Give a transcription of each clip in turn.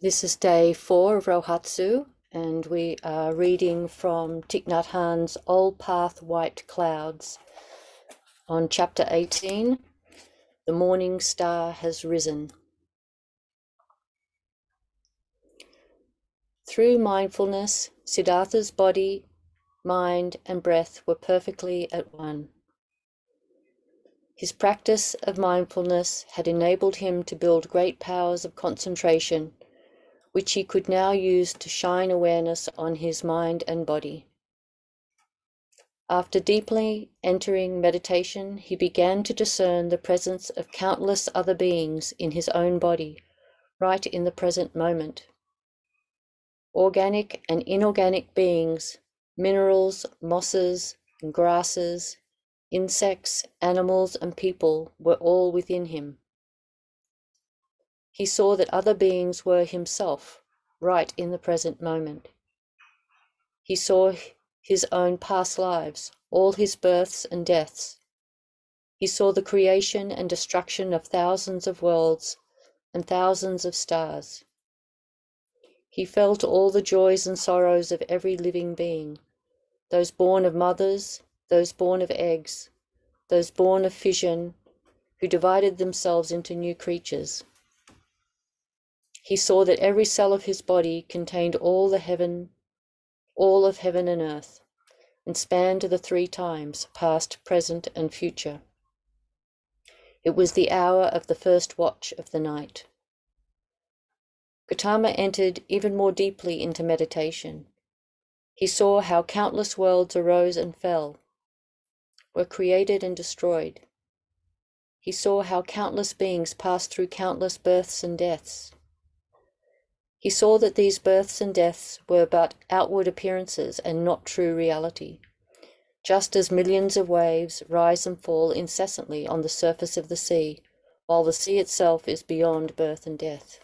This is day four of Rohatsu, and we are reading from Thich Nhat Hanh's Old Path White Clouds on chapter 18 The Morning Star Has Risen. Through mindfulness, Siddhartha's body, mind, and breath were perfectly at one. His practice of mindfulness had enabled him to build great powers of concentration which he could now use to shine awareness on his mind and body. After deeply entering meditation, he began to discern the presence of countless other beings in his own body, right in the present moment. Organic and inorganic beings, minerals, mosses, and grasses, insects, animals, and people were all within him. He saw that other beings were himself, right in the present moment. He saw his own past lives, all his births and deaths. He saw the creation and destruction of thousands of worlds and thousands of stars. He felt all the joys and sorrows of every living being, those born of mothers, those born of eggs, those born of fission, who divided themselves into new creatures. He saw that every cell of his body contained all the heaven, all of heaven and earth, and spanned the three times, past, present, and future. It was the hour of the first watch of the night. Gautama entered even more deeply into meditation. He saw how countless worlds arose and fell, were created and destroyed. He saw how countless beings passed through countless births and deaths. He saw that these births and deaths were but outward appearances and not true reality, just as millions of waves rise and fall incessantly on the surface of the sea, while the sea itself is beyond birth and death.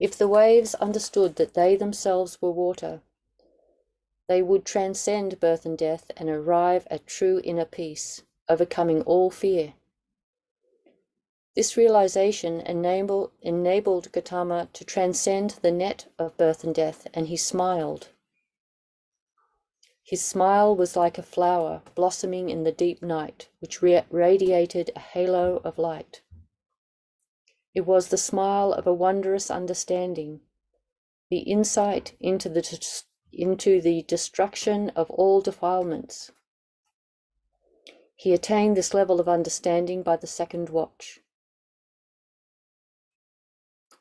If the waves understood that they themselves were water, they would transcend birth and death and arrive at true inner peace, overcoming all fear. This realization enable, enabled Gautama to transcend the net of birth and death, and he smiled. His smile was like a flower blossoming in the deep night, which radiated a halo of light. It was the smile of a wondrous understanding, the insight into the, into the destruction of all defilements. He attained this level of understanding by the second watch.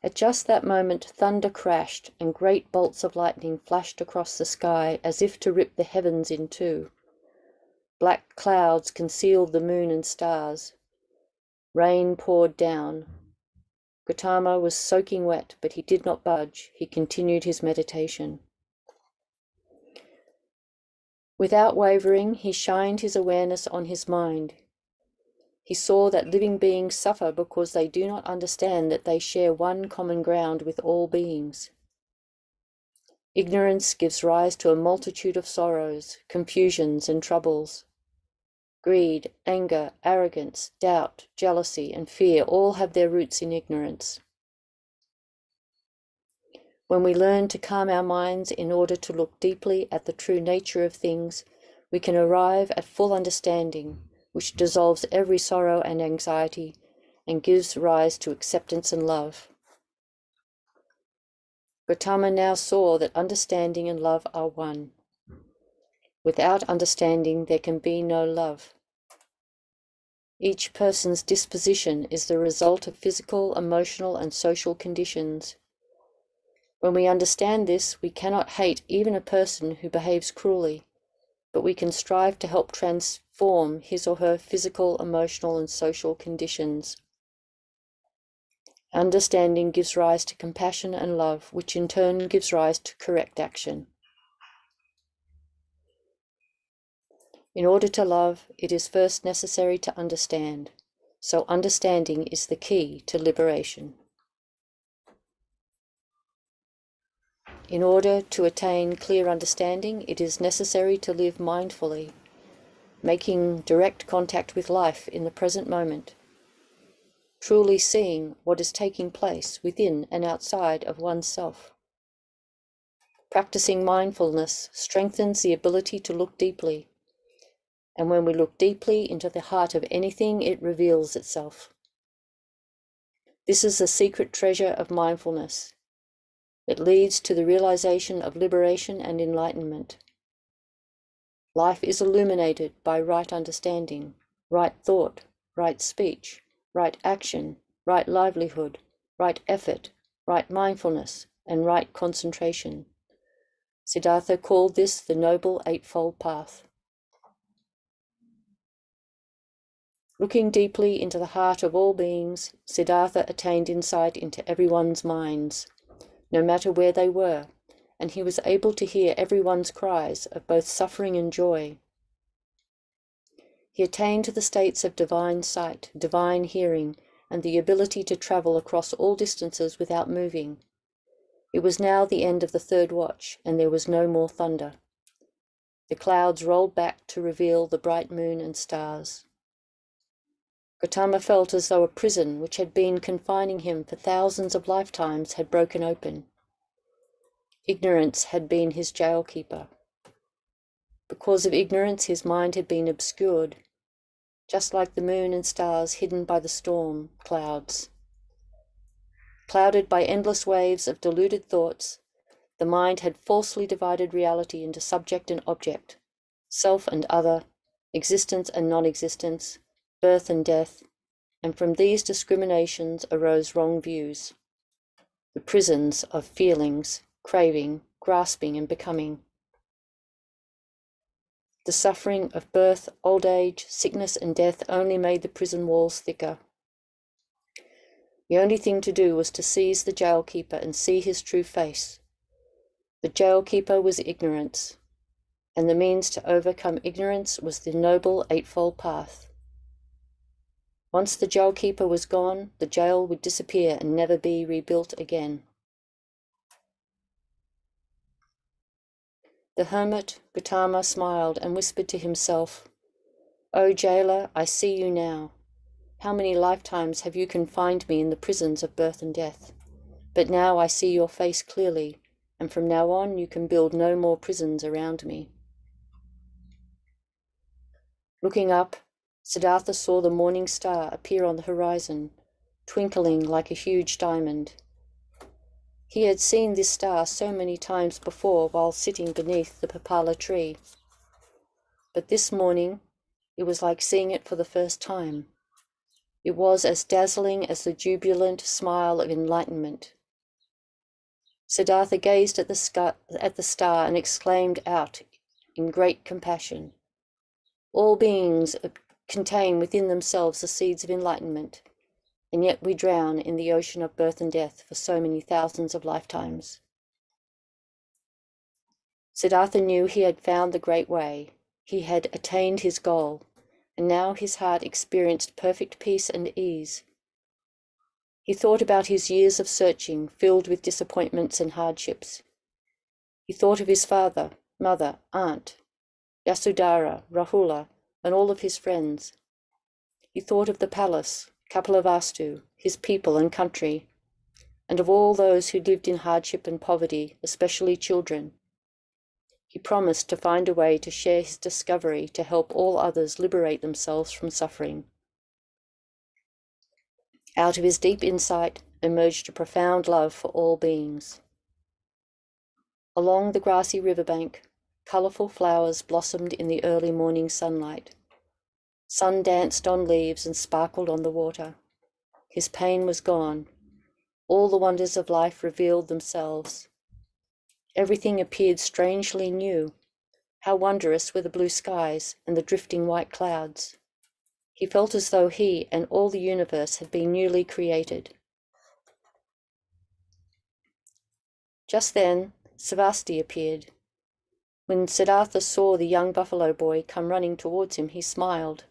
At just that moment thunder crashed, and great bolts of lightning flashed across the sky as if to rip the heavens in two. Black clouds concealed the moon and stars. Rain poured down. Gautama was soaking wet, but he did not budge. He continued his meditation. Without wavering, he shined his awareness on his mind. He saw that living beings suffer because they do not understand that they share one common ground with all beings. Ignorance gives rise to a multitude of sorrows, confusions, and troubles. Greed, anger, arrogance, doubt, jealousy, and fear all have their roots in ignorance. When we learn to calm our minds in order to look deeply at the true nature of things, we can arrive at full understanding which dissolves every sorrow and anxiety and gives rise to acceptance and love. Gautama now saw that understanding and love are one. Without understanding, there can be no love. Each person's disposition is the result of physical, emotional, and social conditions. When we understand this, we cannot hate even a person who behaves cruelly, but we can strive to help transform his or her physical, emotional, and social conditions. Understanding gives rise to compassion and love, which in turn gives rise to correct action. In order to love, it is first necessary to understand, so understanding is the key to liberation. In order to attain clear understanding, it is necessary to live mindfully, making direct contact with life in the present moment. truly seeing what is taking place within and outside of oneself. Practicing mindfulness strengthens the ability to look deeply. And when we look deeply into the heart of anything, it reveals itself. This is the secret treasure of mindfulness. It leads to the realization of liberation and enlightenment. Life is illuminated by right understanding, right thought, right speech, right action, right livelihood, right effort, right mindfulness, and right concentration. Siddhartha called this the Noble Eightfold Path. Looking deeply into the heart of all beings, Siddhartha attained insight into everyone's minds, no matter where they were, and he was able to hear everyone's cries of both suffering and joy. He attained to the states of divine sight, divine hearing, and the ability to travel across all distances without moving. It was now the end of the third watch, and there was no more thunder. The clouds rolled back to reveal the bright moon and stars. Gautama felt as though a prison which had been confining him for thousands of lifetimes had broken open. Ignorance had been his jailkeeper. Because of ignorance, his mind had been obscured, just like the moon and stars hidden by the storm clouds. Clouded by endless waves of deluded thoughts, the mind had falsely divided reality into subject and object, self and other, existence and non existence, birth and death, and from these discriminations arose wrong views, the prisons of feelings, craving, grasping, and becoming the suffering of birth, old age, sickness, and death only made the prison walls thicker. The only thing to do was to seize the jailkeeper and see his true face. The jailkeeper was ignorance, and the means to overcome ignorance was the noble Eightfold Path. Once the jailkeeper was gone, the jail would disappear and never be rebuilt again. The hermit Gautama smiled and whispered to himself, O jailer, I see you now. How many lifetimes have you confined me in the prisons of birth and death? But now I see your face clearly, and from now on you can build no more prisons around me. Looking up, Siddhartha saw the morning star appear on the horizon, twinkling like a huge diamond. He had seen this star so many times before while sitting beneath the pipala tree. But this morning it was like seeing it for the first time. It was as dazzling as the jubilant smile of enlightenment. Siddhartha gazed at the, at the star and exclaimed out in great compassion All beings contain within themselves the seeds of enlightenment and yet we drown in the ocean of birth and death for so many thousands of lifetimes. Siddhartha knew he had found the great way, he had attained his goal, and now his heart experienced perfect peace and ease. He thought about his years of searching, filled with disappointments and hardships. He thought of his father, mother, aunt, Yasodhara, Rahula, and all of his friends. He thought of the palace, Kapilavastu, his people and country, and of all those who lived in hardship and poverty, especially children. He promised to find a way to share his discovery to help all others liberate themselves from suffering. Out of his deep insight emerged a profound love for all beings. Along the grassy riverbank, colourful flowers blossomed in the early morning sunlight. Sun danced on leaves and sparkled on the water. His pain was gone. All the wonders of life revealed themselves. Everything appeared strangely new. How wondrous were the blue skies and the drifting white clouds. He felt as though he and all the universe had been newly created. Just then, Svasti appeared. When Siddhartha saw the young buffalo boy come running towards him, he smiled.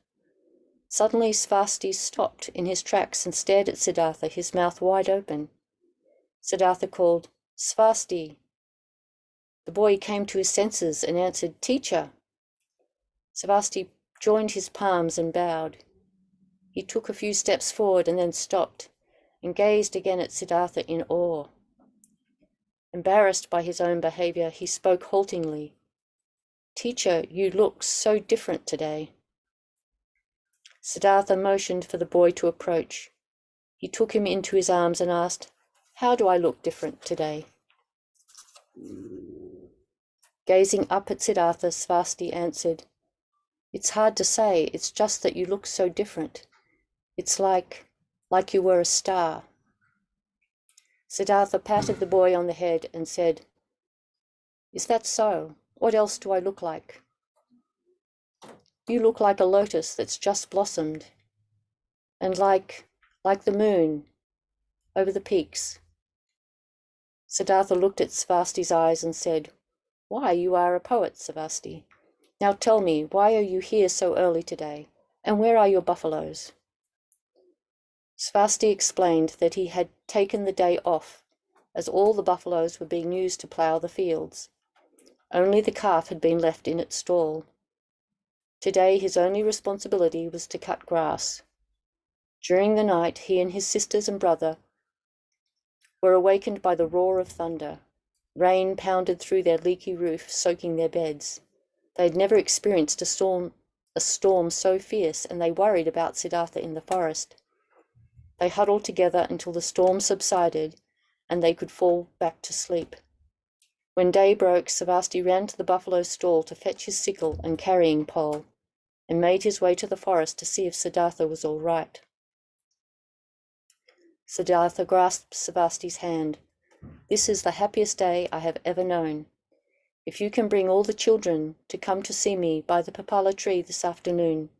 Suddenly Svasti stopped in his tracks and stared at Siddhartha, his mouth wide open. Siddhartha called, Svasti. The boy came to his senses and answered, Teacher. Svasti joined his palms and bowed. He took a few steps forward and then stopped and gazed again at Siddhartha in awe. Embarrassed by his own behavior, he spoke haltingly. Teacher, you look so different today. Siddhartha motioned for the boy to approach. He took him into his arms and asked, How do I look different today? Gazing up at Siddhartha, Svasti answered, It's hard to say, it's just that you look so different. It's like, like you were a star. Siddhartha patted the boy on the head and said, Is that so? What else do I look like? You look like a lotus that's just blossomed, and like, like the moon over the peaks. Siddhartha looked at Svasti's eyes and said, Why, you are a poet, Svasti. Now tell me, why are you here so early today? And where are your buffaloes? Svasti explained that he had taken the day off, as all the buffaloes were being used to plough the fields. Only the calf had been left in its stall. Today his only responsibility was to cut grass. During the night he and his sisters and brother were awakened by the roar of thunder. Rain pounded through their leaky roof, soaking their beds. They had never experienced a storm, a storm so fierce, and they worried about Siddhartha in the forest. They huddled together until the storm subsided and they could fall back to sleep. When day broke, Svasti ran to the buffalo stall to fetch his sickle and carrying pole, and made his way to the forest to see if Siddhartha was all right. Siddhartha grasped Svasti's hand. This is the happiest day I have ever known. If you can bring all the children to come to see me by the pipala tree this afternoon,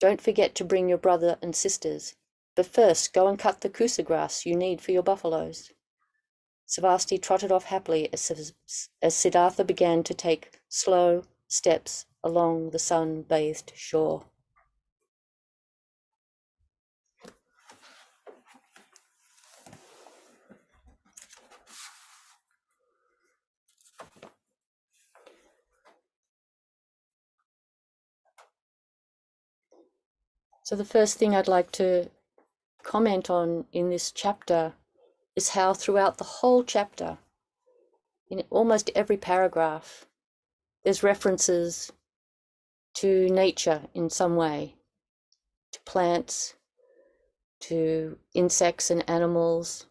don't forget to bring your brother and sisters. But first, go and cut the kusa grass you need for your buffaloes. Svasti trotted off happily as, as Siddhartha began to take slow steps along the sun bathed shore. So, the first thing I'd like to comment on in this chapter is how throughout the whole chapter, in almost every paragraph, there's references to nature in some way, to plants, to insects and animals,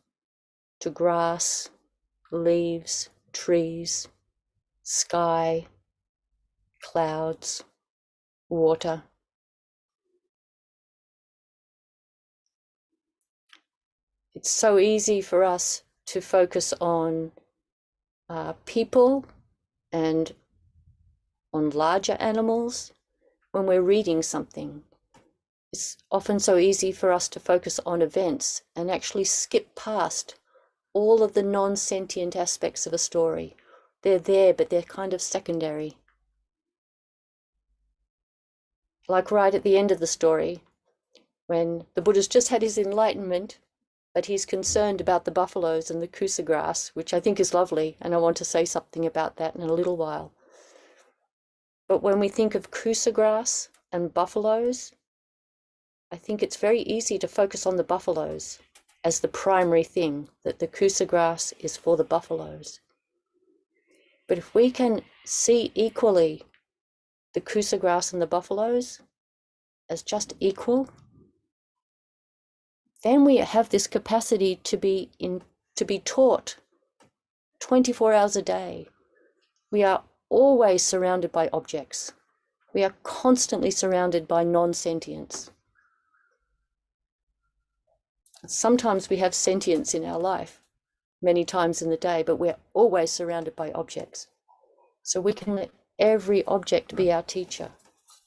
to grass, leaves, trees, sky, clouds, water. It's so easy for us to focus on uh, people and on larger animals when we're reading something. It's often so easy for us to focus on events and actually skip past all of the non sentient aspects of a story. They're there, but they're kind of secondary. Like right at the end of the story, when the Buddha's just had his enlightenment but he's concerned about the buffaloes and the kusa grass, which I think is lovely, and I want to say something about that in a little while. But when we think of kusa grass and buffaloes, I think it's very easy to focus on the buffaloes as the primary thing, that the kusa grass is for the buffaloes. But if we can see equally the kusa grass and the buffaloes as just equal, then we have this capacity to be in to be taught 24 hours a day. We are always surrounded by objects. We are constantly surrounded by non sentience. Sometimes we have sentience in our life, many times in the day, but we're always surrounded by objects. So we can let every object be our teacher.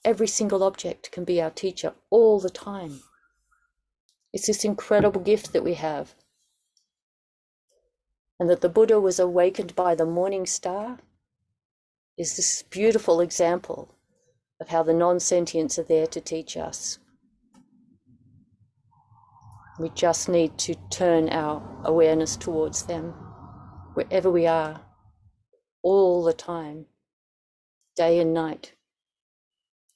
Every single object can be our teacher all the time. It's this incredible gift that we have. And that the Buddha was awakened by the morning star is this beautiful example of how the non sentients are there to teach us. We just need to turn our awareness towards them wherever we are, all the time, day and night.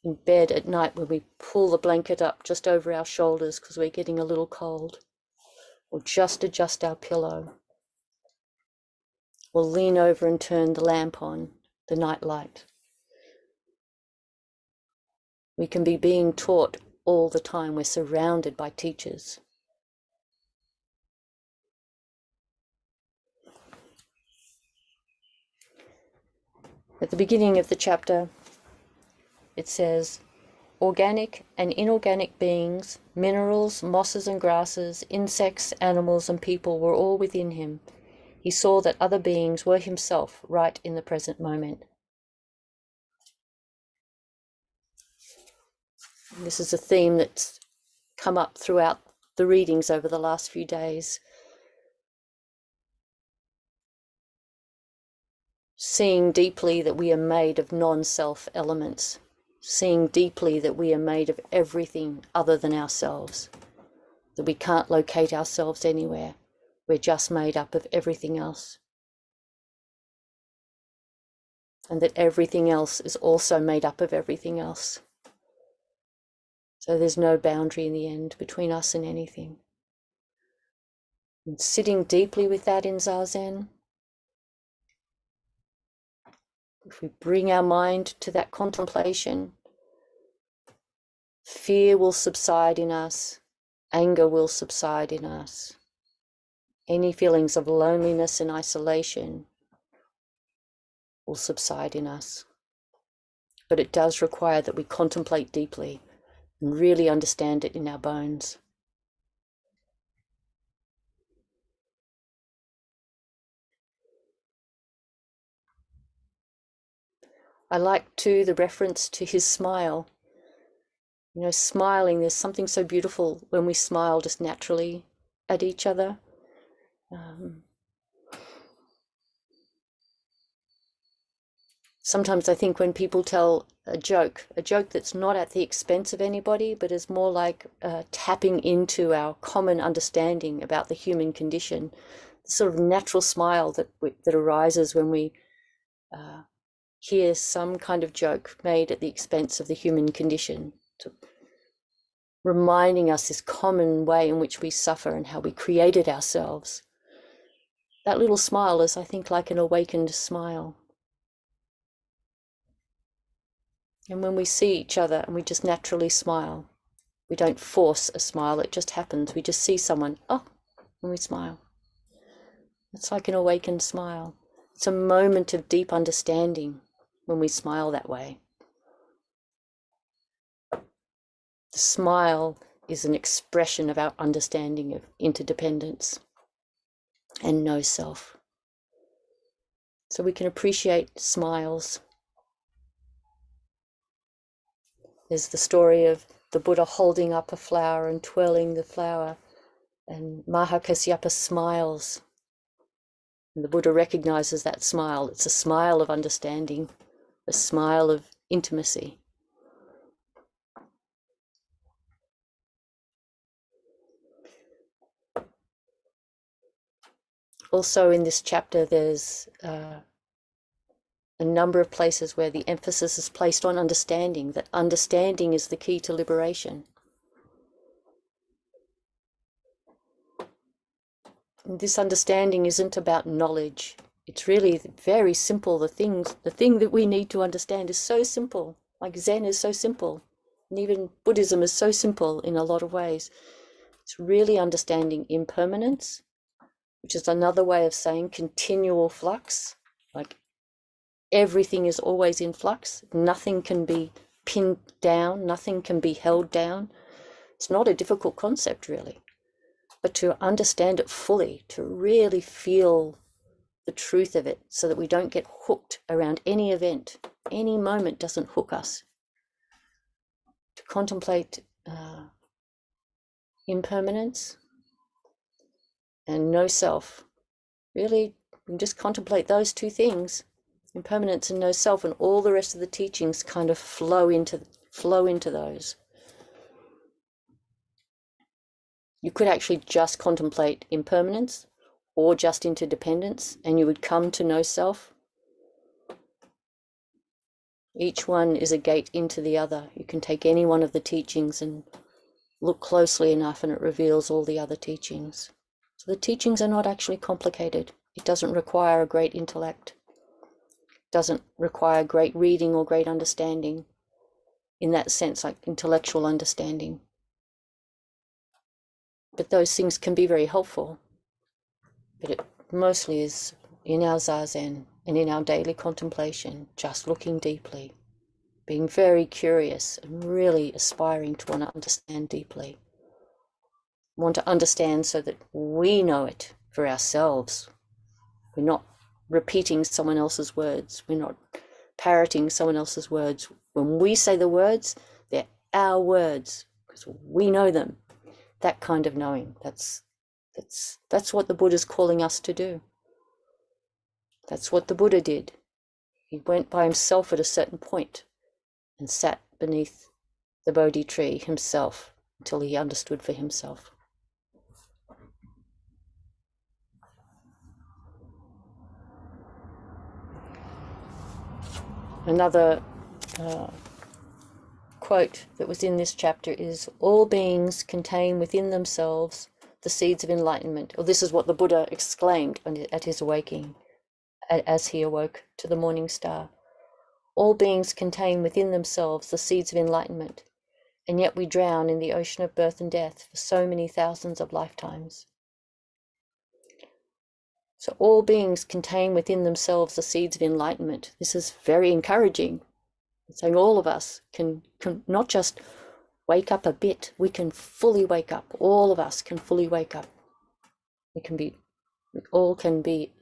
In bed at night when we pull the blanket up just over our shoulders because we're getting a little cold, or just adjust our pillow. We'll lean over and turn the lamp on, the night light. We can be being taught all the time. We're surrounded by teachers. At the beginning of the chapter, it says, organic and inorganic beings, minerals, mosses and grasses, insects, animals, and people were all within him. He saw that other beings were himself right in the present moment. This is a theme that's come up throughout the readings over the last few days. Seeing deeply that we are made of non self elements, seeing deeply that we are made of everything other than ourselves, that we can't locate ourselves anywhere, we're just made up of everything else. And that everything else is also made up of everything else. So there's no boundary in the end between us and anything. And sitting deeply with that in Zazen, if we bring our mind to that contemplation, fear will subside in us, anger will subside in us. Any feelings of loneliness and isolation will subside in us. But it does require that we contemplate deeply and really understand it in our bones. I like too the reference to his smile. You know, smiling, there's something so beautiful when we smile just naturally at each other. Um, sometimes I think when people tell a joke, a joke that's not at the expense of anybody, but is more like uh, tapping into our common understanding about the human condition, the sort of natural smile that we, that arises when we uh, hear some kind of joke made at the expense of the human condition, reminding us this common way in which we suffer and how we created ourselves. That little smile is, I think, like an awakened smile. And when we see each other and we just naturally smile, we don't force a smile, it just happens. We just see someone, oh, and we smile. It's like an awakened smile. It's a moment of deep understanding when we smile that way. The smile is an expression of our understanding of interdependence and no self. So we can appreciate smiles There's the story of the Buddha holding up a flower and twirling the flower, and Mahakasyapa smiles. And the Buddha recognizes that smile. It's a smile of understanding, a smile of intimacy. Also, in this chapter, there's uh, a number of places where the emphasis is placed on understanding, that understanding is the key to liberation. And this understanding isn't about knowledge. It's really very simple. The things, the thing that we need to understand is so simple. Like Zen is so simple. And even Buddhism is so simple in a lot of ways. It's really understanding impermanence, which is another way of saying continual flux. Like everything is always in flux. Nothing can be pinned down, nothing can be held down. It's not a difficult concept, really. But to understand it fully, to really feel the truth of it so that we don't get hooked around any event, any moment doesn't hook us. To contemplate uh, impermanence and no self. Really, just contemplate those two things impermanence and no self and all the rest of the teachings kind of flow into flow into those you could actually just contemplate impermanence or just interdependence and you would come to no self Each one is a gate into the other. You can take any one of the teachings and look closely enough, and it reveals all the other teachings. The teachings are not actually complicated. It doesn't require a great intellect, it doesn't require great reading or great understanding in that sense, like intellectual understanding. But those things can be very helpful. But it mostly is in our zazen and in our daily contemplation, just looking deeply, being very curious and really aspiring to want to understand deeply. Want to understand so that we know it for ourselves. We're not repeating someone else's words. We're not parroting someone else's words. When we say the words, they're our words because we know them. That kind of knowing. That's that's that's what the Buddha's calling us to do. That's what the Buddha did. He went by himself at a certain point and sat beneath the Bodhi tree himself until he understood for himself. Another uh, quote that was in this chapter is All beings contain within themselves the seeds of enlightenment. Or this is what the Buddha exclaimed at his awakening as he awoke to the morning star. All beings contain within themselves the seeds of enlightenment, and yet we drown in the ocean of birth and death for so many thousands of lifetimes. So, all beings contain within themselves the seeds of enlightenment. This is very encouraging. It's saying all of us can, can not just wake up a bit, we can fully wake up. All of us can fully wake up. We can be, we all can be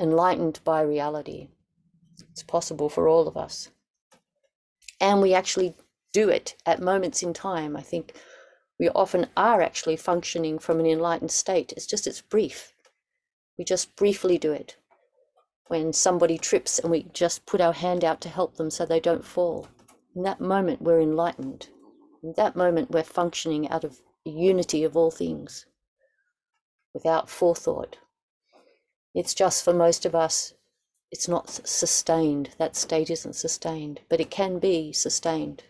enlightened by reality. It's possible for all of us. And we actually do it at moments in time. I think we often are actually functioning from an enlightened state. It's just, it's brief. We just briefly do it. When somebody trips and we just put our hand out to help them so they don't fall. In that moment, we're enlightened. In that moment, we're functioning out of unity of all things without forethought, it's just for most of us, it's not sustained. That state isn't sustained, but it can be sustained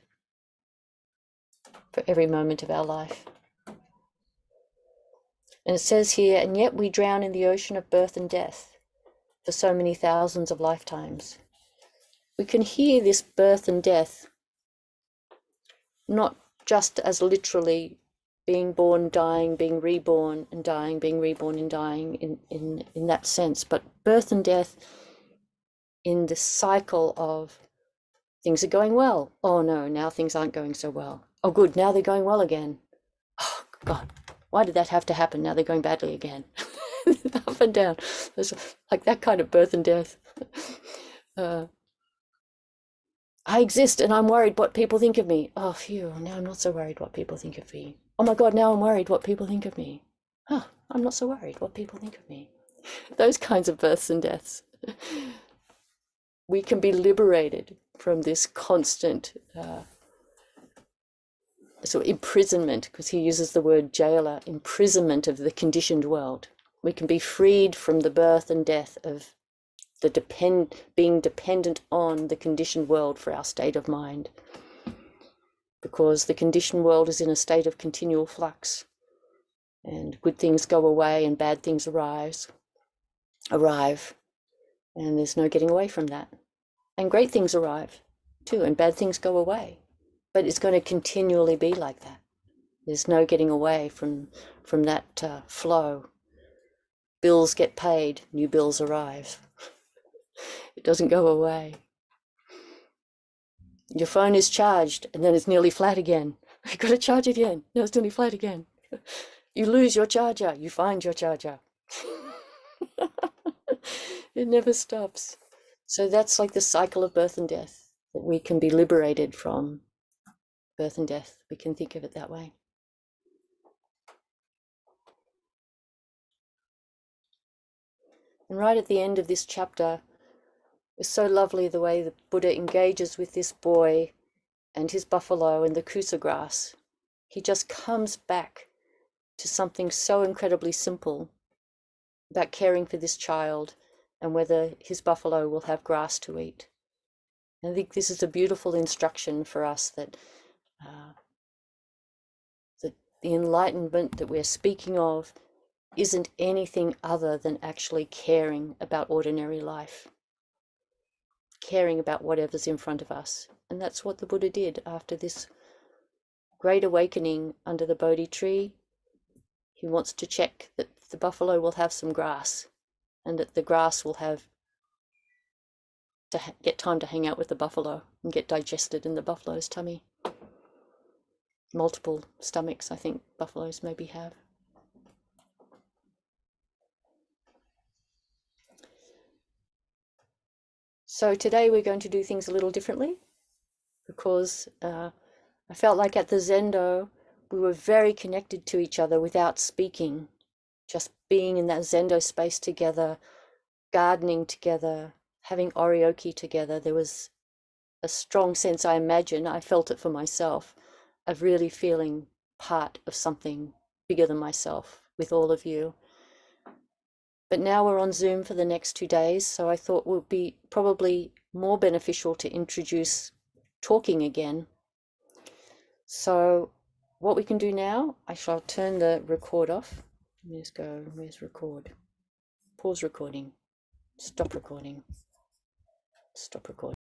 for every moment of our life. And it says here, and yet we drown in the ocean of birth and death for so many thousands of lifetimes. We can hear this birth and death not just as literally being born, dying, being reborn, and dying, being reborn, and dying in, in, in that sense. But birth and death in the cycle of things are going well. Oh no, now things aren't going so well. Oh good, now they're going well again. Oh God, why did that have to happen? Now they're going badly again. Up and down. There's like that kind of birth and death. Uh, I exist and I'm worried what people think of me. Oh, phew, now I'm not so worried what people think of me oh my God, now I'm worried what people think of me. Oh, I'm not so worried what people think of me. Those kinds of births and deaths. we can be liberated from this constant uh, of imprisonment, because he uses the word jailer, imprisonment of the conditioned world. We can be freed from the birth and death of the depend being dependent on the conditioned world for our state of mind because the conditioned world is in a state of continual flux. And good things go away and bad things arise, arrive, and there's no getting away from that. And great things arrive too, and bad things go away. But it's going to continually be like that. There's no getting away from from that uh, flow. Bills get paid, new bills arrive. it doesn't go away. Your phone is charged and then it's nearly flat again. You've got to charge it again. No, it's nearly flat again. You lose your charger. You find your charger. it never stops. So that's like the cycle of birth and death that we can be liberated from birth and death. We can think of it that way. And right at the end of this chapter, it's so lovely the way the Buddha engages with this boy and his buffalo and the kusa grass. He just comes back to something so incredibly simple about caring for this child and whether his buffalo will have grass to eat. I think this is a beautiful instruction for us that, uh, that the enlightenment that we're speaking of isn't anything other than actually caring about ordinary life, caring about whatever's in front of us. And that's what the Buddha did after this great awakening under the Bodhi tree. He wants to check that the buffalo will have some grass and that the grass will have to get time to hang out with the buffalo and get digested in the buffalo's tummy. Multiple stomachs, I think buffaloes maybe have. So today we're going to do things a little differently because uh, I felt like at the Zendo we were very connected to each other without speaking, just being in that Zendo space together, gardening together, having oryoki together. There was a strong sense, I imagine, I felt it for myself, of really feeling part of something bigger than myself with all of you. But now we're on Zoom for the next two days, so I thought it would be probably more beneficial to introduce talking again. So what we can do now, I shall turn the record off. Let me just go, where's record? Pause recording. Stop recording. Stop recording.